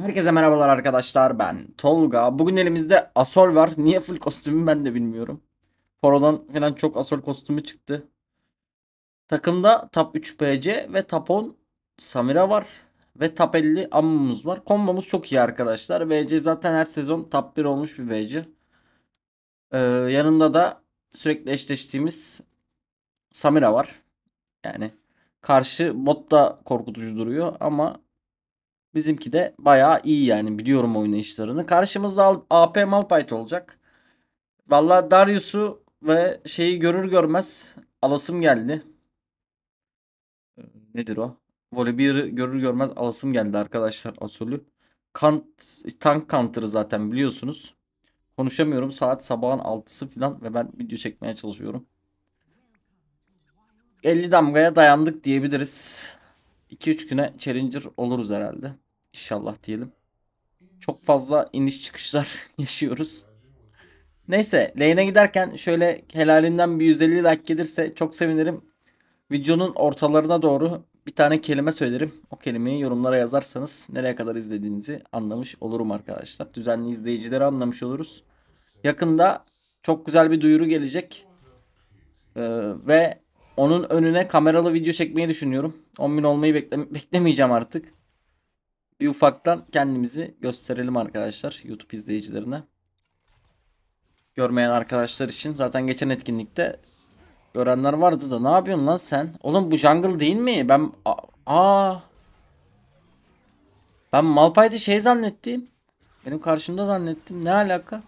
Herkese merhabalar arkadaşlar ben Tolga. Bugün elimizde Asol var. Niye full kostümü ben de bilmiyorum. Poro'dan falan çok Asol kostümü çıktı. Takımda top 3 BC ve top 10 Samira var. Ve top 50 Ammumuz var. Kombomuz çok iyi arkadaşlar. BC zaten her sezon top 1 olmuş bir BC. Ee, yanında da sürekli eşleştiğimiz Samira var. Yani karşı bot da korkutucu duruyor ama Bizimki de bayağı iyi yani biliyorum oynayışlarını. Karşımızda AP Malphite olacak. Valla Darius'u ve şeyi görür görmez alasım geldi. Ee, nedir o? Volibear'ı görür görmez alasım geldi arkadaşlar Asol'ü. Kant, tank counter'ı zaten biliyorsunuz. Konuşamıyorum. Saat sabahın 6'sı falan ve ben video çekmeye çalışıyorum. 50 damgaya dayandık diyebiliriz. 2-3 güne Challenger oluruz herhalde. İnşallah diyelim. Çok fazla iniş çıkışlar yaşıyoruz. Neyse lane'e giderken şöyle helalinden bir 150 like gelirse çok sevinirim. Videonun ortalarına doğru bir tane kelime söylerim. O kelimeyi yorumlara yazarsanız nereye kadar izlediğinizi anlamış olurum arkadaşlar. Düzenli izleyicileri anlamış oluruz. Yakında çok güzel bir duyuru gelecek. Ee, ve onun önüne kameralı video çekmeyi düşünüyorum. 10.000 olmayı bekle beklemeyeceğim artık bir ufaktan kendimizi gösterelim arkadaşlar YouTube izleyicilerine. Görmeyen arkadaşlar için zaten geçen etkinlikte görenler vardı da ne yapıyorsun lan sen? Oğlum bu jungle değil mi? Ben aa ben Malphite'i şey zannettim. Benim karşımda zannettim. Ne alaka?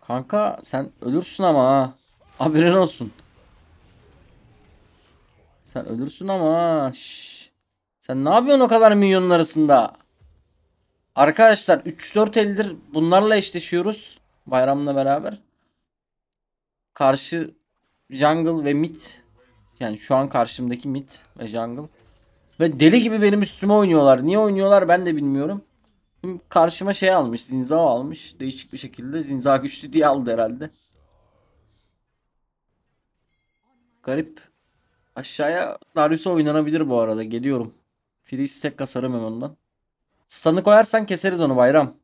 Kanka sen ölürsün ama ha. Haberin olsun. Sen ölürsün ama ha. Şşş. Sen ne yapıyorsun o kadar milyonun arasında? Arkadaşlar 3-4 eldir bunlarla eşleşiyoruz. Bayramla beraber. Karşı jungle ve mid. Yani şu an karşımdaki mid ve jungle. Ve deli gibi benim üstüme oynuyorlar. Niye oynuyorlar ben de bilmiyorum. Karşıma şey almış. Zinza almış. Değişik bir şekilde. Zinza güçlü diye aldı herhalde. Garip. Aşağıya Darius'a oynanabilir bu arada. Geliyorum. Free stack kasarım hemen ondan. Stun'ı koyarsan keseriz onu bayram.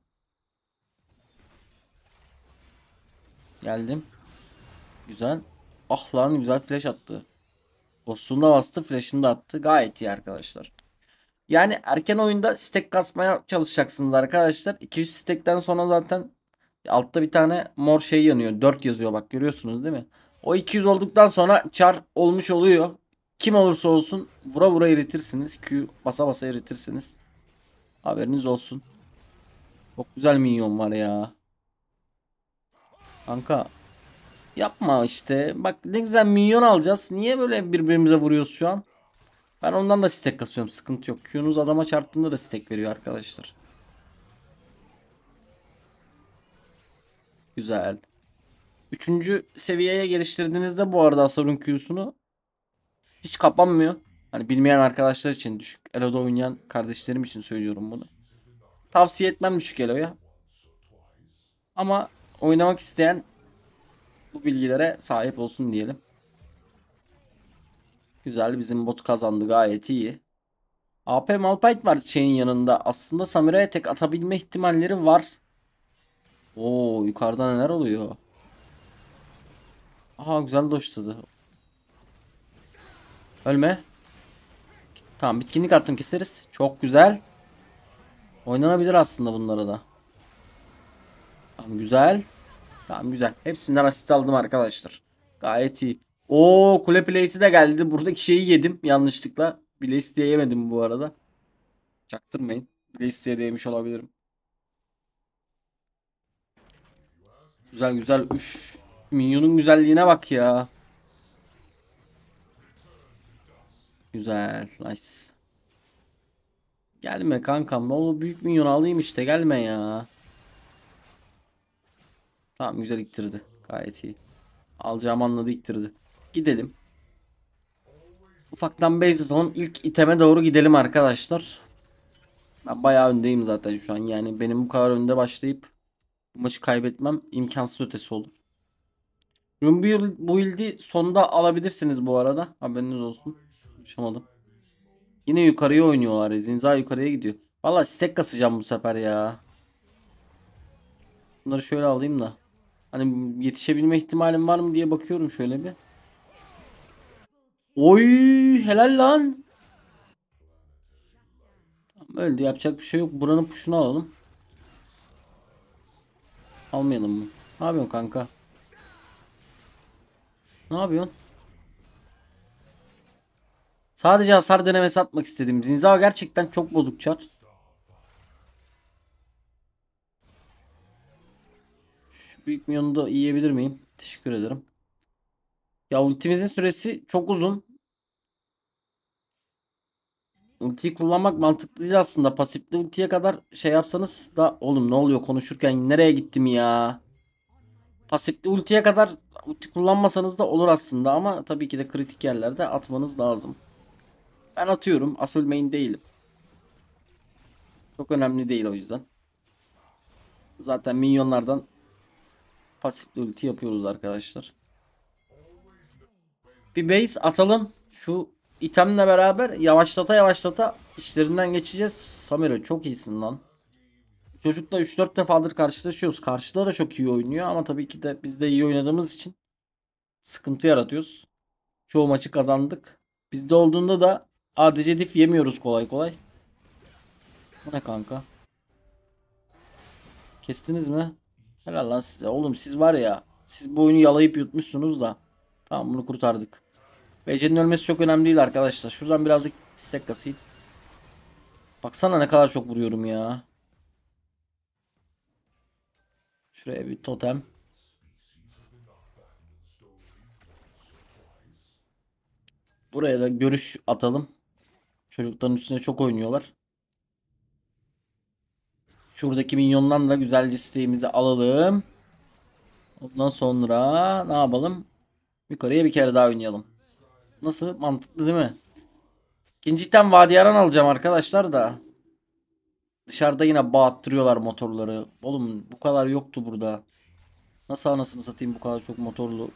Geldim. Güzel. Ah lan güzel flash attı. Boss'unu bastı flash'ını da attı. Gayet iyi arkadaşlar. Yani erken oyunda stack kasmaya çalışacaksınız arkadaşlar. 200 stack'ten sonra zaten altta bir tane mor şey yanıyor. 4 yazıyor bak görüyorsunuz değil mi? O 200 olduktan sonra char olmuş oluyor. Kim olursa olsun vura vura eritirsiniz. Q basa basa eritirsiniz. Haberiniz olsun. Çok güzel minyon var ya. Kanka. Yapma işte. Bak ne güzel minyon alacağız. Niye böyle birbirimize vuruyoruz şu an? Ben ondan da stack kasıyorum. Sıkıntı yok. Q'nuz adama çarptığında da stack veriyor arkadaşlar. Güzel. Üçüncü seviyeye geliştirdiğinizde bu arada Asar'ın Q'sunu hiç kapanmıyor. Hani bilmeyen arkadaşlar için düşük Elo'da oynayan kardeşlerim için söylüyorum bunu. Tavsiye etmem düşük Elo'ya. Ama oynamak isteyen bu bilgilere sahip olsun diyelim. Güzel bizim bot kazandı gayet iyi. AP Malphite var şeyin yanında. Aslında Samira'ya tek atabilme ihtimalleri var. Oo yukarıda neler oluyor? Aha güzel doşladı. Ölme. Tamam bitkinlik attım keseriz. Çok güzel. Oynanabilir aslında bunlara da. Tamam güzel. Tamam güzel. Hepsinden asist aldım arkadaşlar. Gayet iyi. O kule plate'i de geldi. Buradaki şeyi yedim yanlışlıkla. Diye yemedim bu arada. Çaktırmayın. Diye de yemiş olabilirim. Güzel güzel. Üf. Minyonun güzelliğine bak ya. Güzel. Nice. Gelme kankam. Ne olur büyük minyon alayım işte. Gelme ya. Tamam güzel iktirdi. Gayet iyi. Alacağım anladı iktirdi. Gidelim. Ufaktan Baseton ilk iteme doğru gidelim arkadaşlar. Ben bayağı öndeyim zaten şu an. Yani benim bu kadar önde başlayıp bu maçı kaybetmem imkansız ötesi olur. Bu build'i sonda alabilirsiniz bu arada. Haberiniz olsun. Konuşamadım. Yine yukarıya oynuyorlar. Zinza yukarıya gidiyor. Valla stack kasacağım bu sefer ya. Bunları şöyle alayım da. Hani yetişebilme ihtimalim var mı diye bakıyorum şöyle bir. Oy helal lan. Tamam, öldü yapacak bir şey yok. Buranın puşunu alalım. Almayalım mı? Ne yapıyorsun kanka? Ne yapıyorsun? Sadece hasar denemesi atmak istedim. Zinzao gerçekten çok bozuk çar. Şu büyük milyonu da yiyebilir miyim? Teşekkür ederim. Ya ultimizin süresi çok uzun. Ultiyi kullanmak mantıklı değil aslında. Pasifli ultiye kadar şey yapsanız da oğlum ne oluyor konuşurken nereye gittim ya? Pasifli ultiye kadar ulti kullanmasanız da olur aslında ama tabii ki de kritik yerlerde atmanız lazım. Ben atıyorum. Asıl main değilim. Çok önemli değil o yüzden. Zaten minyonlardan pasifli ulti yapıyoruz arkadaşlar. Bir base atalım. Şu itemle beraber yavaşlata yavaşlata işlerinden geçeceğiz. Samira çok iyisin lan. Çocukla 3-4 defadır karşılaşıyoruz. Karşıda da çok iyi oynuyor ama tabii ki de biz de iyi oynadığımız için sıkıntı yaratıyoruz. Çoğu maçı kazandık. Bizde olduğunda da ADC diff yemiyoruz kolay kolay. Bu ne kanka? Kestiniz mi? Helal lan size. Oğlum siz var ya. Siz bu oyunu yalayıp yutmuşsunuz da. Tamam bunu kurtardık. BC'nin ölmesi çok önemli değil arkadaşlar. Şuradan birazcık stack kasayım. Baksana ne kadar çok vuruyorum ya. Şuraya bir totem. Buraya da görüş atalım. Çocukların üstüne çok oynuyorlar. Şuradaki minyondan da güzelce isteğimizi alalım. Ondan sonra ne yapalım? Yukarıya bir kere daha oynayalım. Nasıl? Mantıklı değil mi? İkinci item Vadiyaran alacağım arkadaşlar da. Dışarıda yine bağıttırıyorlar motorları. Oğlum bu kadar yoktu burada. Nasıl anasını satayım bu kadar çok motorlu.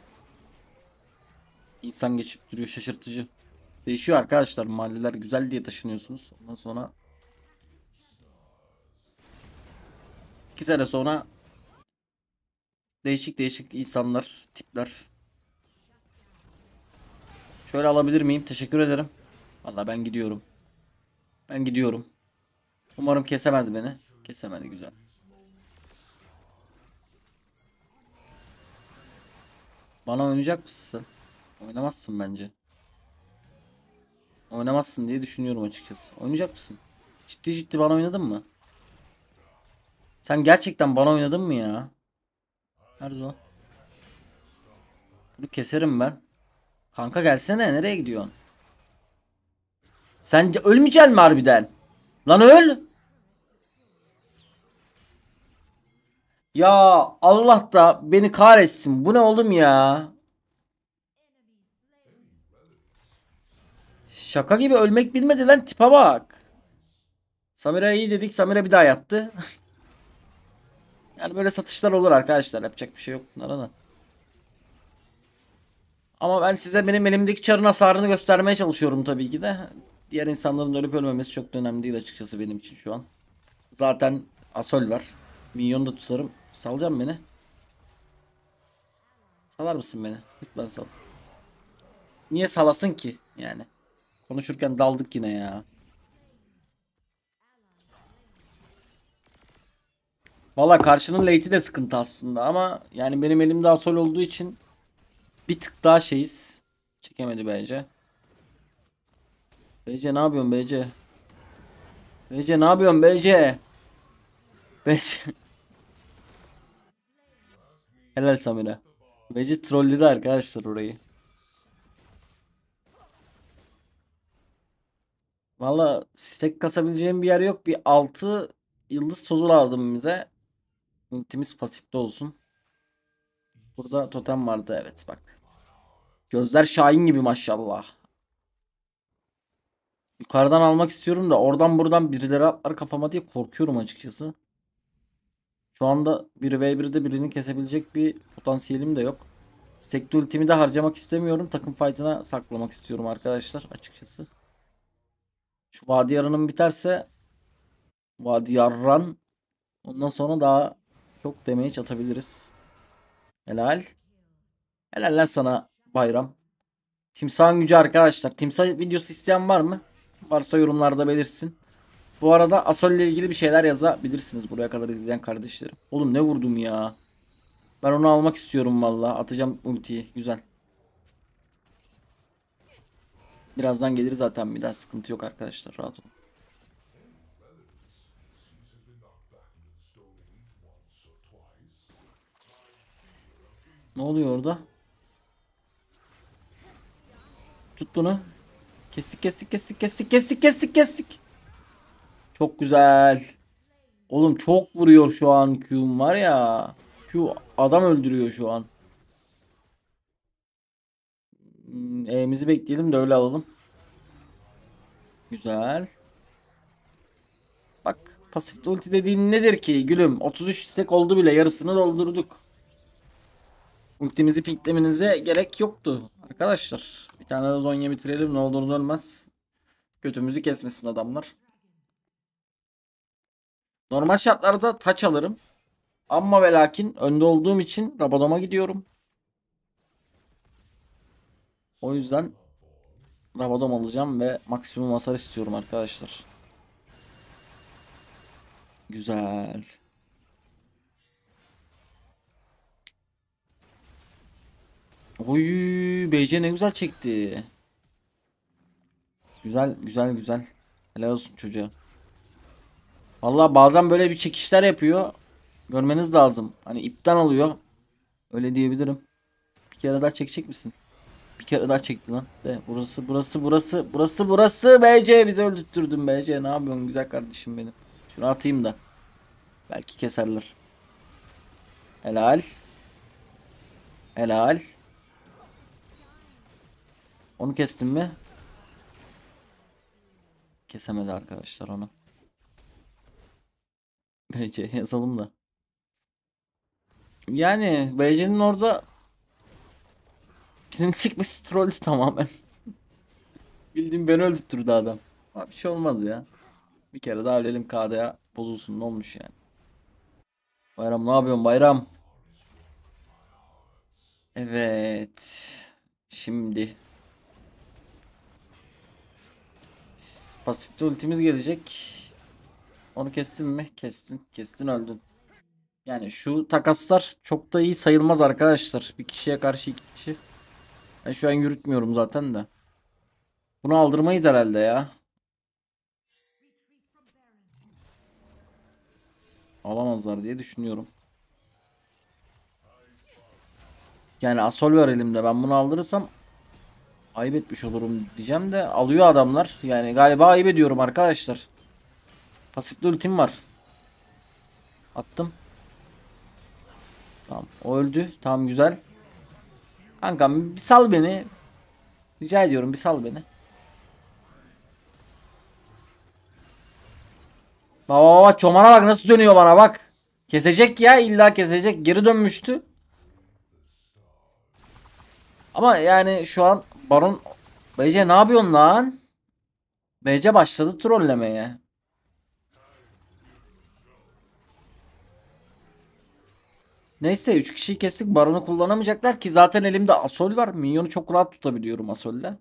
İnsan geçip duruyor şaşırtıcı. Değişiyor arkadaşlar mahalleler güzel diye taşınıyorsunuz. Ondan sonra iki sene sonra değişik değişik insanlar, tipler. Şöyle alabilir miyim? Teşekkür ederim. Vallahi ben gidiyorum. Ben gidiyorum. Umarım kesemez beni. Kesemedi güzel. Bana oynayacak mısın? Oynamazsın bence. Oynamazsın diye düşünüyorum açıkçası. Oynayacak mısın? Ciddi ciddi bana oynadın mı? Sen gerçekten bana oynadın mı ya? Nerede o? Bunu keserim ben. Kanka gelsene nereye gidiyorsun? Sen ölmeyeceksin mi harbiden? Lan öl! Ya Allah da beni kahretsin. Bu ne oğlum ya? Şaka gibi ölmek bilmedi lan tipe bak. Samira iyi dedik. Samira bir daha yattı. yani böyle satışlar olur arkadaşlar. Yapacak bir şey yok bunlara da. Ama ben size benim elimdeki çarın hasarını göstermeye çalışıyorum tabii ki de. Diğer insanların ölüp ölmemesi çok önemli değil açıkçası benim için şu an. Zaten Asol var. Minyon da tutarım. Salacağım beni. Salar mısın beni? Lütfen sal. Niye salasın ki yani? Konuşurken daldık yine ya. Valla karşının late'i de sıkıntı aslında ama yani benim elimde Asol olduğu için bir tık daha şeyiz. Çekemedi bence. BC ne yapıyorsun BC? BC ne yapıyorsun BC? BC. Helal Samira. BC trolledi arkadaşlar orayı. Valla stack kasabileceğim bir yer yok. Bir 6 yıldız tozu lazım bize. Ultimiz pasifte olsun. Burada totem vardı evet bak. Gözler Şahin gibi maşallah. Yukarıdan almak istiyorum da oradan buradan birileri atlar kafama diye korkuyorum açıkçası. Şu anda 1v1'de birini kesebilecek bir potansiyelim de yok. Sekte ultimi de harcamak istemiyorum. Takım fight'ına saklamak istiyorum arkadaşlar açıkçası. Şu Vadi Yarı'nın biterse Vadi Yarran ondan sonra daha çok damage atabiliriz. Helal. Helal lan sana bayram. Timsahın gücü arkadaşlar. Timsah videosu isteyen var mı? Varsa yorumlarda belirsin. Bu arada Asol ile ilgili bir şeyler yazabilirsiniz buraya kadar izleyen kardeşlerim. Oğlum ne vurdum ya. Ben onu almak istiyorum valla. Atacağım ultiyi. Güzel. Birazdan gelir zaten bir daha sıkıntı yok arkadaşlar. Rahat olun. Ne oluyor orada? Tut bunu. Kestik kestik kestik kestik kestik kestik kestik. Çok güzel. Oğlum çok vuruyor şu an Q'm var ya. Q adam öldürüyor şu an. E'mizi bekleyelim de öyle alalım. Güzel. Bak pasif ulti dediğin nedir ki gülüm? 33 stack oldu bile yarısını doldurduk. Ultimizi pinklemenize gerek yoktu arkadaşlar. Bir tane de Zonya bitirelim ne olur olmaz. Götümüzü kesmesin adamlar. Normal şartlarda taç alırım. Ama ve lakin önde olduğum için Rabadon'a gidiyorum. O yüzden Rabadon alacağım ve maksimum hasar istiyorum arkadaşlar. Güzel. Oy, BC ne güzel çekti. Güzel, güzel, güzel. Helal olsun çocuğa. Vallahi bazen böyle bir çekişler yapıyor. Görmeniz lazım. Hani ipten alıyor. Öyle diyebilirim. Bir kere daha çekecek misin? Bir kere daha çekti lan. De, burası, burası, burası, burası, burası. BC bizi öldürttürdün BC. Ne yapıyorsun güzel kardeşim benim. Şunu atayım da. Belki keserler. Helal. Helal. Onu kestim mi? Kesemedi arkadaşlar onu. BC yazalım da. Yani BC'nin orada birinin çıkması trollü tamamen. Bildiğim beni öldürttürdü adam. Ama bir şey olmaz ya. Bir kere daha ölelim KDA bozulsun ne olmuş yani. Bayram ne yapıyorsun bayram? Evet. Şimdi Pasifte ultimiz gelecek. Onu kestin mi? Kestin. Kestin öldün. Yani şu takaslar çok da iyi sayılmaz arkadaşlar. Bir kişiye karşı iki kişi. Ben şu an yürütmüyorum zaten de. Bunu aldırmayız herhalde ya. Alamazlar diye düşünüyorum. Yani Asol var elimde. Ben bunu aldırırsam ayıp etmiş olurum diyeceğim de alıyor adamlar. Yani galiba ayıp ediyorum arkadaşlar. Pasifli ultim var. Attım. Tamam. O öldü. Tamam güzel. Kankam bir sal beni. Rica ediyorum bir sal beni. Baba baba çomana bak nasıl dönüyor bana bak. Kesecek ya illa kesecek. Geri dönmüştü. Ama yani şu an Baron BC ne yapıyorsun lan? BC başladı trollemeye. Neyse 3 kişiyi kestik. Baron'u kullanamayacaklar ki zaten elimde Asol var. Minyonu çok rahat tutabiliyorum Asol'le.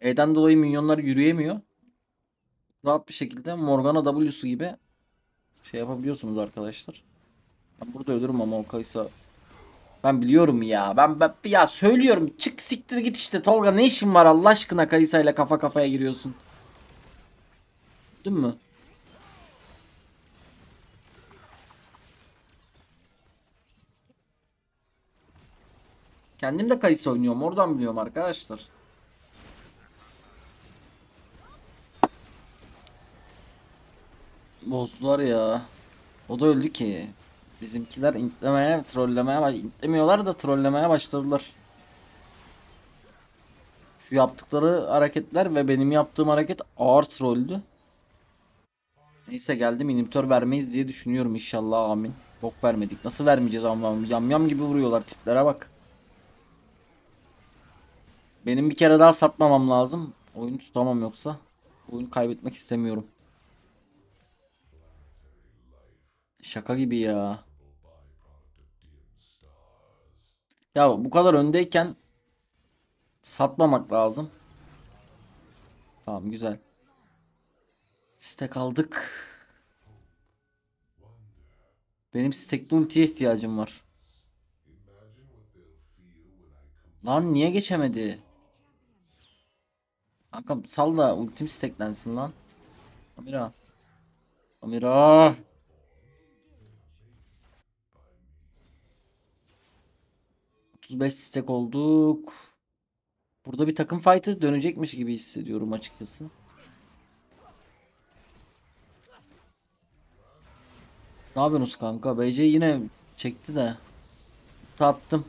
E'den dolayı minyonlar yürüyemiyor. Rahat bir şekilde Morgana W'su gibi şey yapabiliyorsunuz arkadaşlar. Ben burada ölürüm ama o Kaysa ben biliyorum ya. Ben, ben ya söylüyorum. Çık siktir git işte Tolga ne işin var Allah aşkına Kaysa ile kafa kafaya giriyorsun. Değil mi? Kendim de Kayısı oynuyorum. Oradan biliyorum arkadaşlar. Bozdular ya. O da öldü ki. Bizimkiler intlemeye, trollemeye intlemiyorlar da trollemeye başladılar. Şu yaptıkları hareketler ve benim yaptığım hareket ağır trolldü. Neyse geldim inhibitör vermeyiz diye düşünüyorum inşallah amin. Bok vermedik. Nasıl vermeyeceğiz ama yam yam gibi vuruyorlar tiplere bak. Benim bir kere daha satmamam lazım. Oyunu tutamam yoksa. Oyunu kaybetmek istemiyorum. Şaka gibi ya. Ya bu kadar öndeyken satmamak lazım. Tamam güzel. Stack aldık. Benim stackli ultiye ihtiyacım var. Lan niye geçemedi? Kankam sal da ultim stacklensin lan. Samira. Samira. ...35 stack olduk. Burada bir takım fight'ı dönecekmiş gibi hissediyorum açıkçası. Ne yapıyorsunuz kanka? BC yine çekti de. Tattım.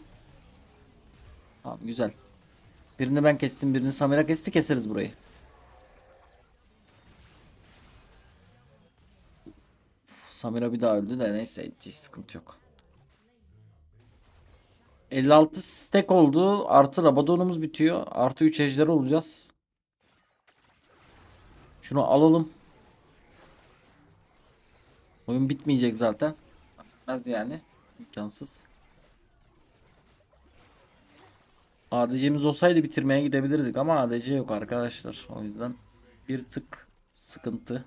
Tamam güzel. Birini ben kestim, birini Samira kesti. Keseriz burayı. Uf, Samira bir daha öldü de neyse hiç sıkıntı yok. 56 stack oldu. Artı Rabadon'umuz bitiyor. Artı 3 ejder olacağız. Şunu alalım. Oyun bitmeyecek zaten. Bitmez yani. İmkansız. ADC'miz olsaydı bitirmeye gidebilirdik ama ADC yok arkadaşlar. O yüzden bir tık sıkıntı.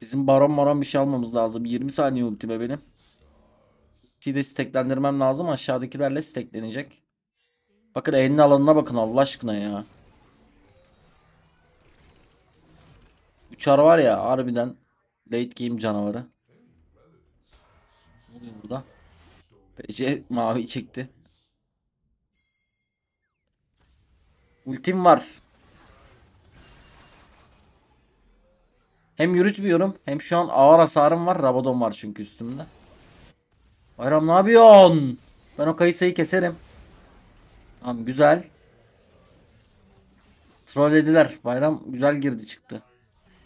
Bizim baron maron bir şey almamız lazım. 20 saniye ultime benim. Ultiyi de steklendirmem lazım. Aşağıdakilerle steklenecek. Bakın elinin alanına bakın Allah aşkına ya. Uçar var ya harbiden late game canavarı. Oluyor burada? PC mavi çekti. Ultim var. Hem yürütmüyorum hem şu an ağır hasarım var. Rabadon var çünkü üstümde. Bayram ne yapıyorsun? Ben o kayısayı keserim. Tamam güzel. Trollediler. Bayram güzel girdi çıktı.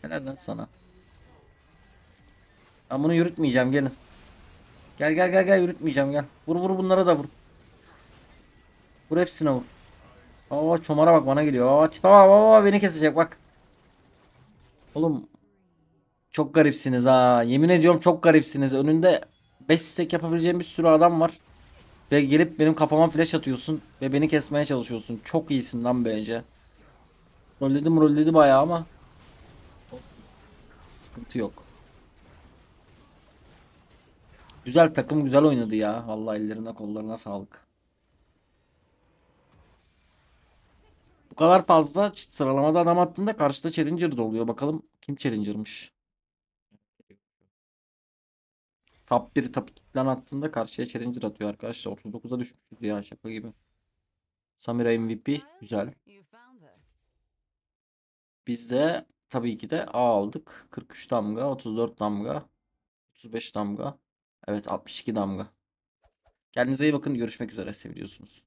Helal lan sana. Ben bunu yürütmeyeceğim gelin. Gel gel gel gel yürütmeyeceğim gel. Vur vur bunlara da vur. Vur hepsine vur. Aa çomara bak bana geliyor. Aa tipe bak baba beni kesecek bak. Oğlum çok garipsiniz ha. Yemin ediyorum çok garipsiniz. Önünde 5 stack yapabileceğim bir sürü adam var. Ve gelip benim kafama flash atıyorsun. Ve beni kesmeye çalışıyorsun. Çok iyisin lan bence. Rolledim rolledi bayağı ama. Sıkıntı yok. Güzel takım güzel oynadı ya. Vallahi ellerine kollarına sağlık. Bu kadar fazla sıralamada adam attığında karşıda Challenger da oluyor. Bakalım kim Challenger'mış. Top 1 top 2'den attığında karşıya Challenger atıyor arkadaşlar. 39'a düşmüşüz ya şaka gibi. Samira MVP güzel. Biz de tabii ki de A aldık. 43 damga, 34 damga, 35 damga. Evet 62 damga. Kendinize iyi bakın. Görüşmek üzere seviliyorsunuz.